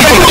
Yeah.